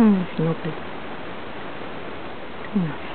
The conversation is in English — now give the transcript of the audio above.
Hmm, lovely. Nice.